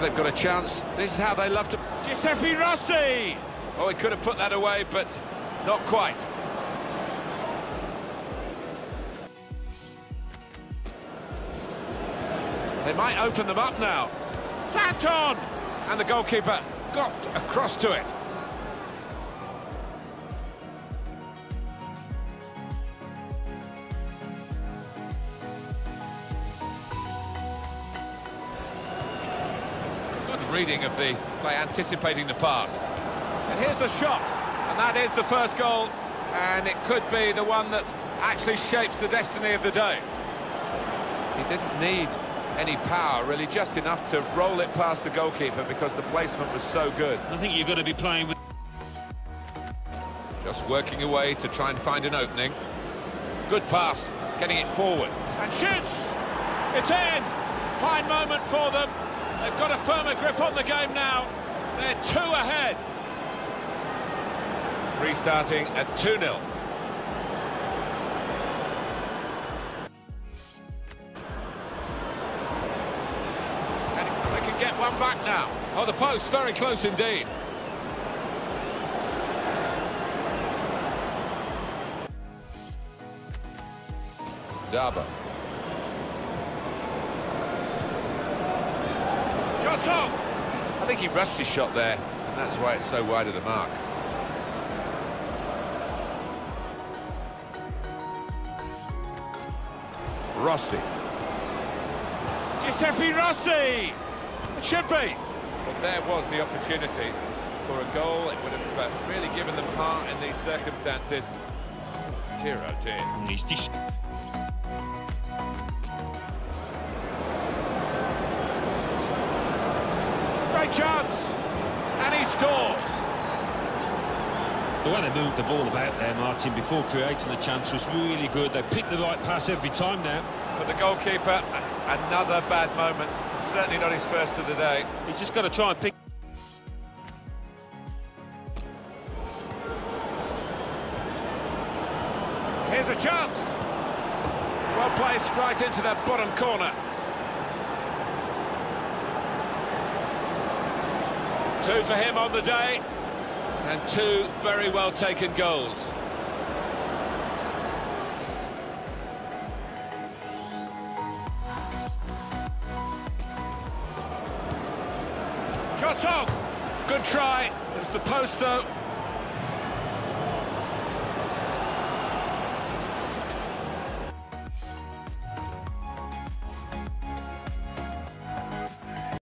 Now they've got a chance. This is how they love to... Giuseppe Rossi! Oh, he could have put that away, but not quite. They might open them up now. Santon! And the goalkeeper got across to it. Reading of the by anticipating the pass. And here's the shot, and that is the first goal, and it could be the one that actually shapes the destiny of the day. He didn't need any power, really, just enough to roll it past the goalkeeper because the placement was so good. I think you've got to be playing with... Just working away to try and find an opening. Good pass, getting it forward. And shoots! It's in! Fine moment for them. They've got a firmer grip on the game now. They're two ahead. Restarting at 2-0. And can get one back now. Oh, the post, very close indeed. Daba. Shot on! I think he rushed his shot there, and that's why it's so wide of the mark. Rossi. Giuseppe Rossi! It should be! But there was the opportunity for a goal. It would have uh, really given them heart in these circumstances. Tiro did. Chance! And he scores! The way they moved the ball about there, Martin, before creating the chance was really good. They picked the right pass every time now. For the goalkeeper, another bad moment. Certainly not his first of the day. He's just got to try and pick... Here's a chance! Well placed right into that bottom corner. Two for him on the day, and two very well taken goals. Shot on! Good try. It was the post, though.